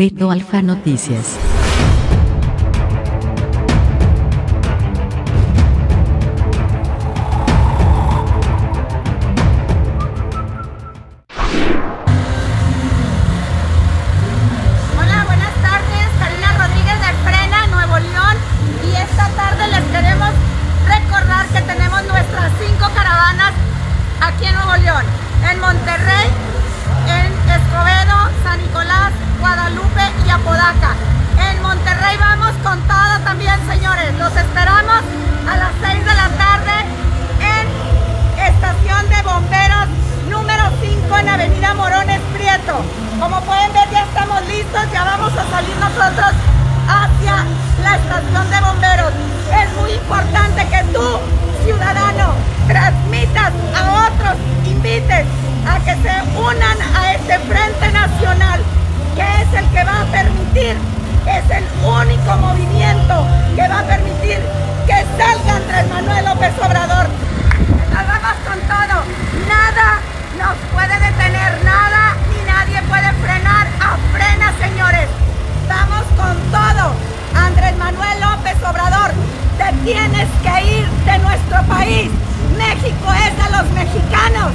Beto Alfa Noticias. Apodaca. En Monterrey vamos con todo también, señores. Los esperamos a las 6 de la tarde en Estación de Bomberos número 5 en Avenida Morones Prieto. Como pueden ver ya estamos listos, ya vamos a salir nosotros hacia la estación de bomberos. Es muy importante que tú, ciudadano, transmitas a otros, invites a que se unan a este Frente Nacional, que es el es el único movimiento que va a permitir que salga Andrés Manuel López Obrador. Nos vamos con todo. Nada nos puede detener, nada ni nadie puede frenar a frena, señores. Vamos con todo. Andrés Manuel López Obrador, te tienes que ir de nuestro país. México es de los mexicanos